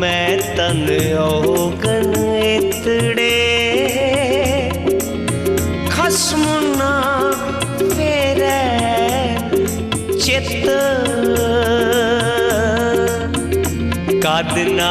मैं तन ओगन खसमुना फेरे चित कादना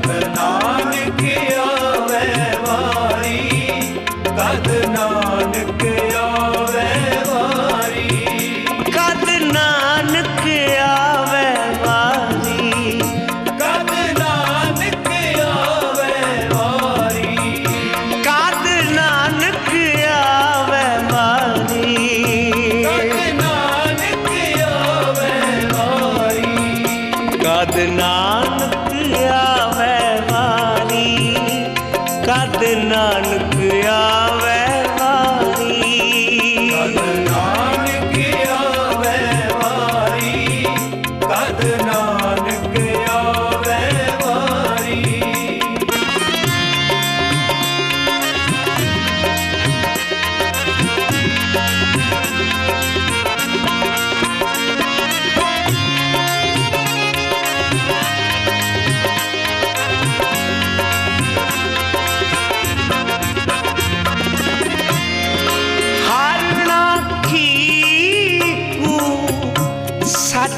Bernard.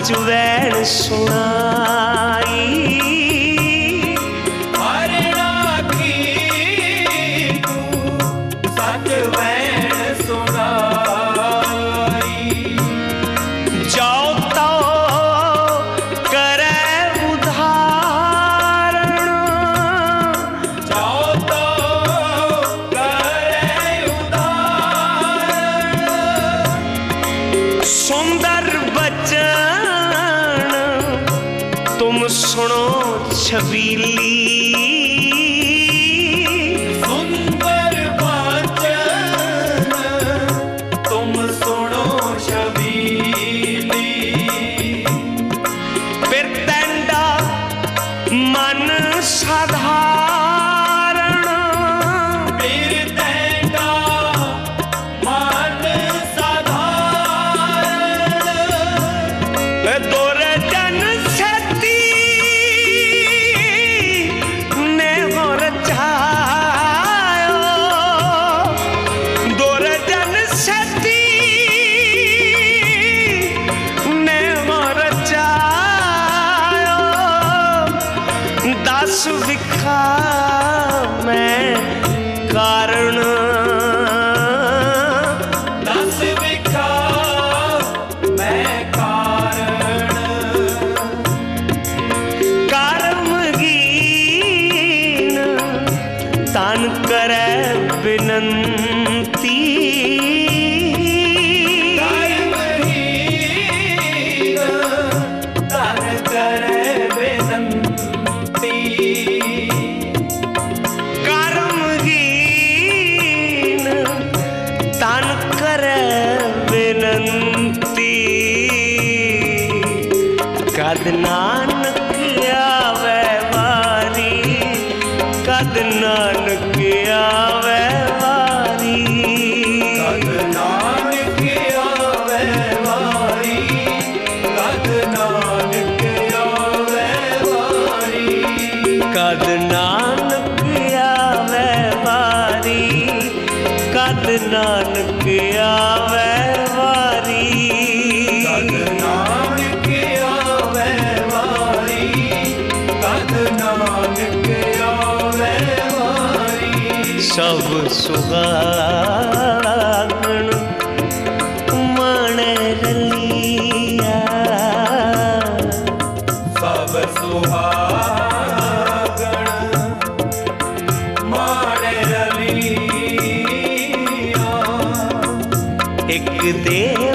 to vanish now. தேவ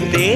que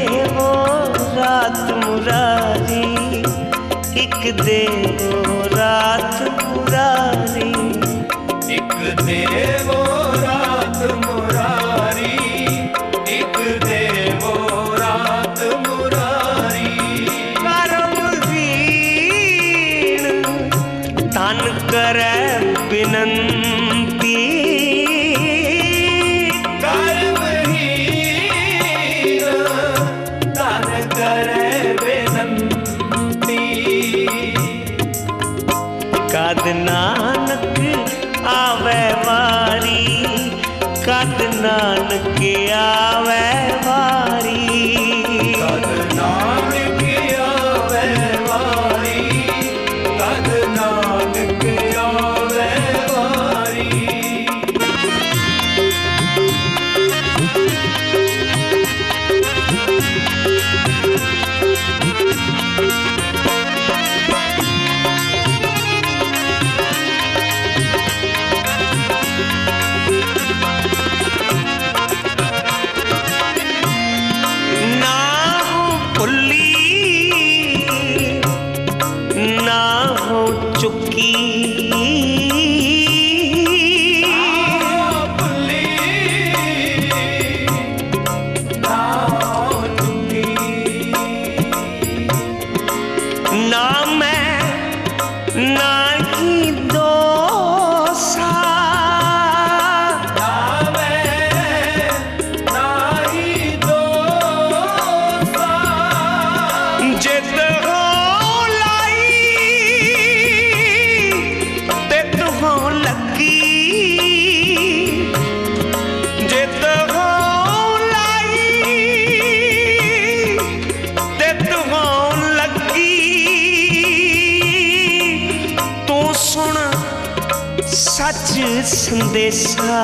संदेशा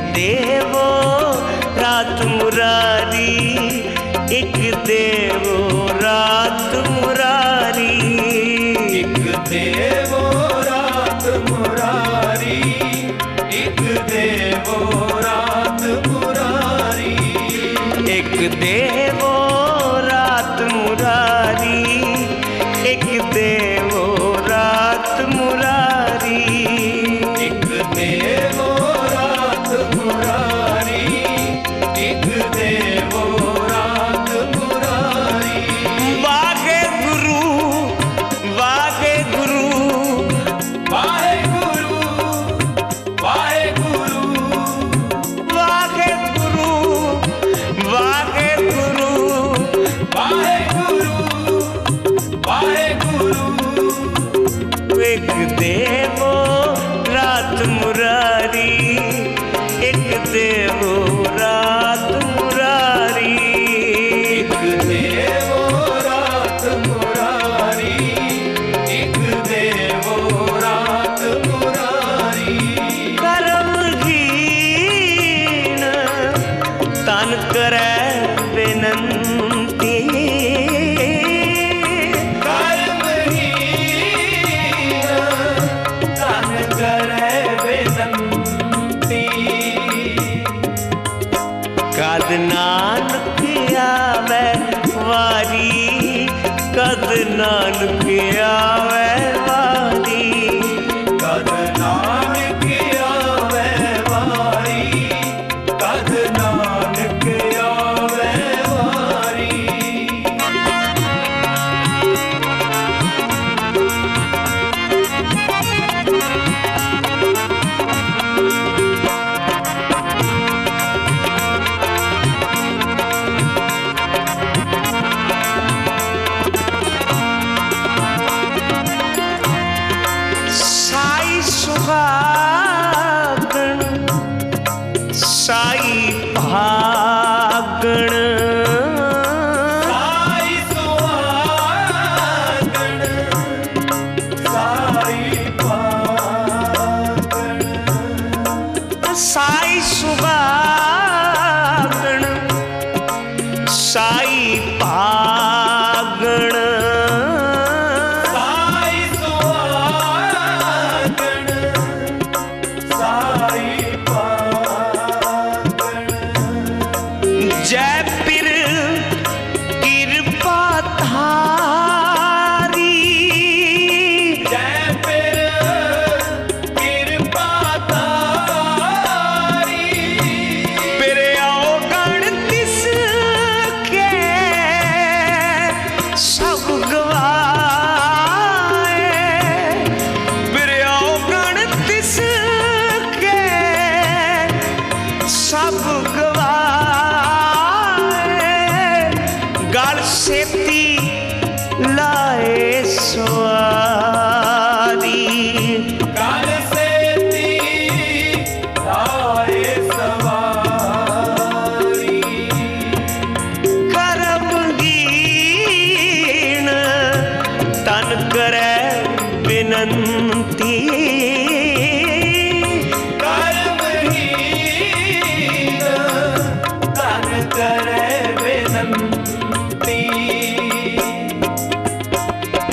देव एक देवो रात मुरारी।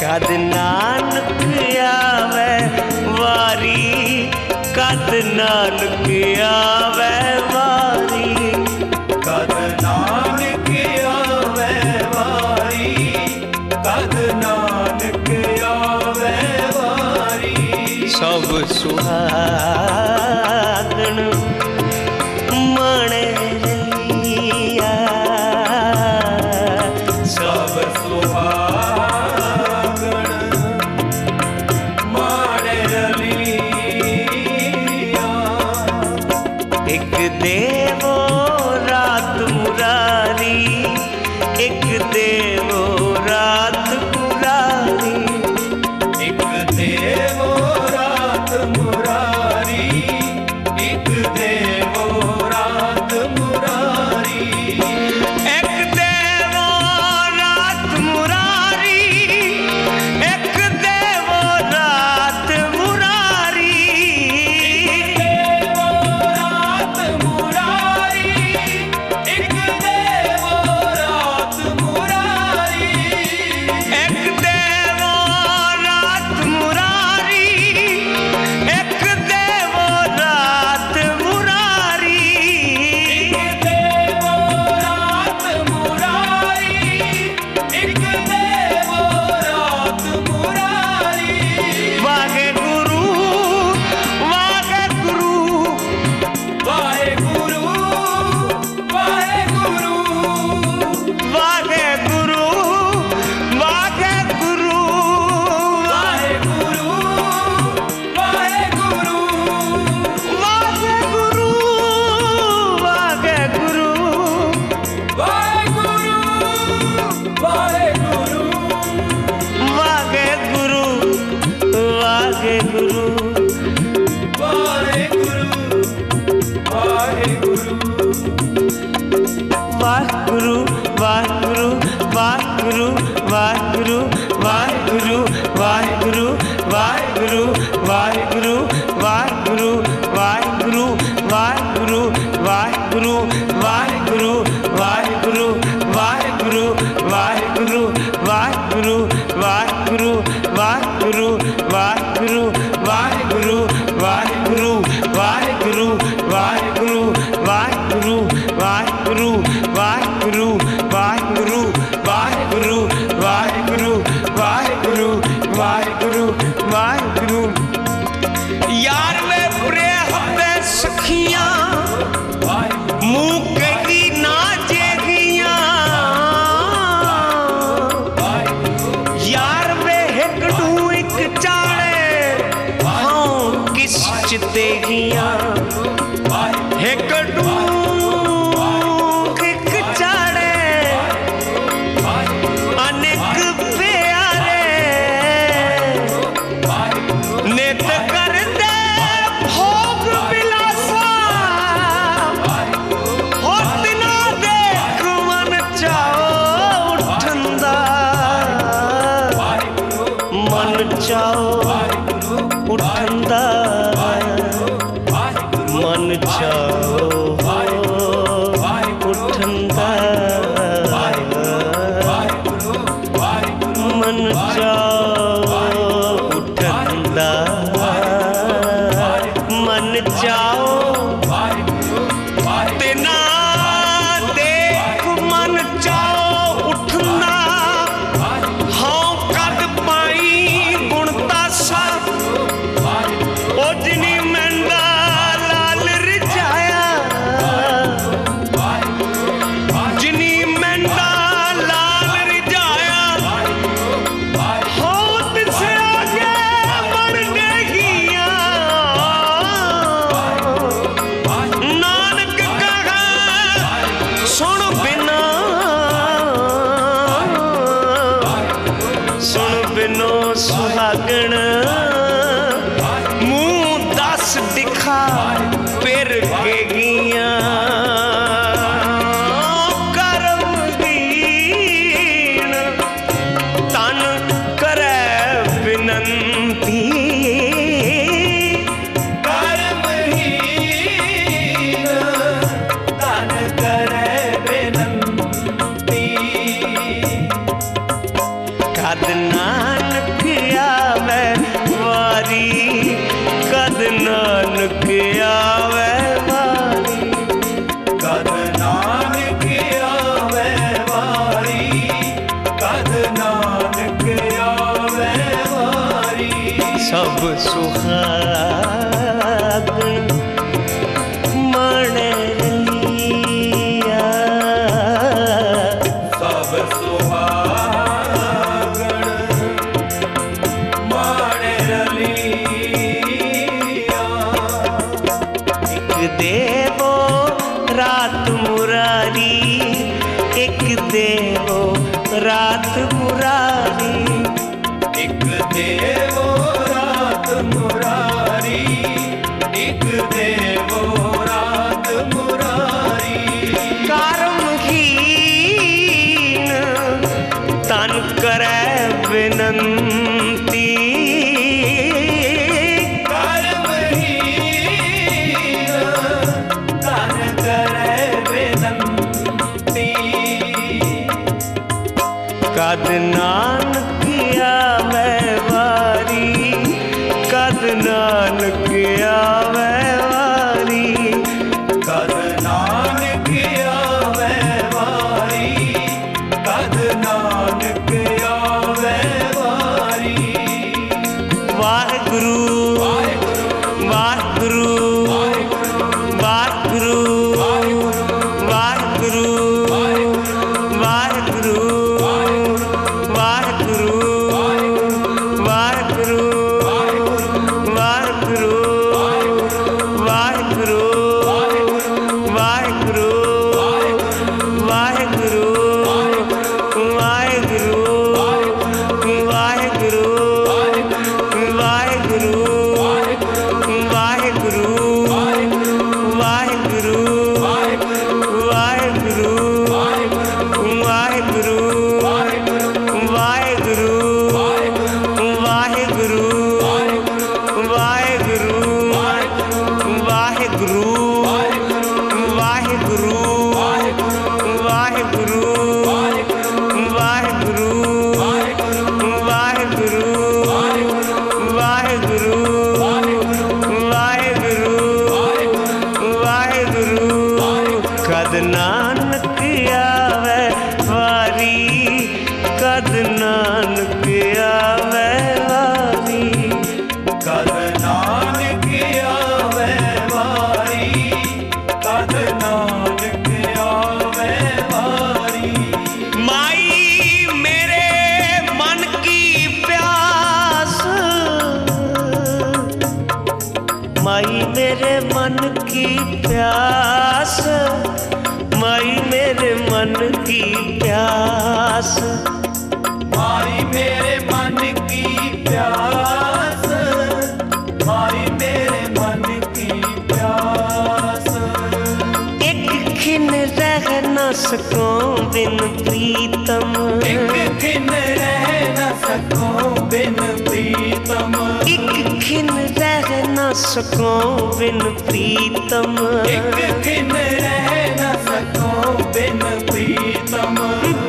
कद नानक आवे वारी कद नानक आवे बाजे गुरु देवियाँ सको बिन प्रीतम। एक दिन रह न सको बिन प्रीतम। एक खिन रह न सको बिन प्रीतम। एक दिन रह न सको बिन प्रीतम।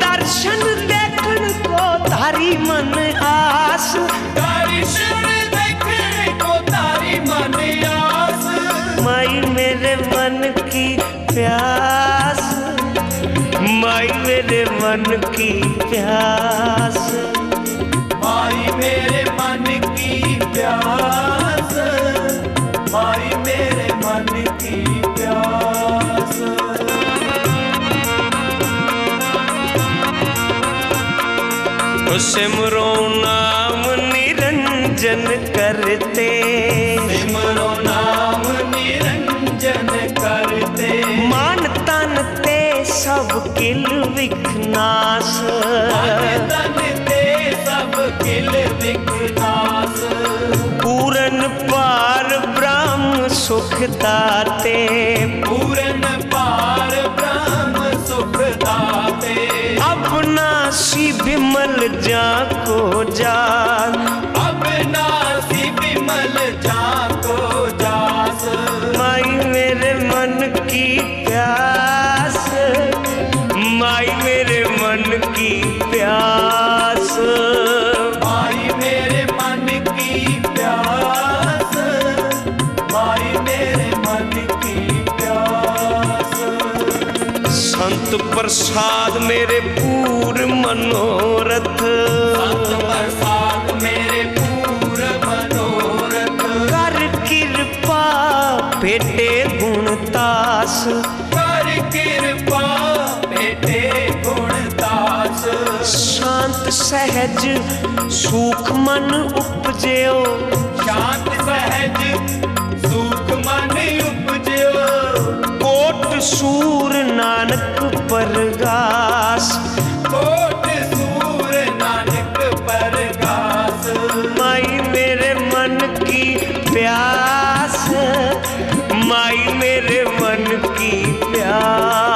दर्शन देखण को धारी मन आस। दर्शन देखने को तारी मन आस। माई मेरे मन की प्यास। मन की प्यास। माई मेरे मन की प्यास। माई मेरे मन की प्यास। सिमरो सब किल विघनाश। तन ते सब किल विघनाश पूरन पार ब्रह्म सुख दाते। पूरन पार ब्रह्म सुख दाते। अपना सी विमल जा को जान। अब नासी विमल जाको सहज सुख मन उपजयो शांत सहज सुख मन उपजो कोट सूर नानक परगास। कोट सूर नानक परगास। माई मेरे मन की प्यास। माई मेरे मन की प्यास।